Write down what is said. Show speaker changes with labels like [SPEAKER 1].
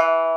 [SPEAKER 1] you